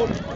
Oh,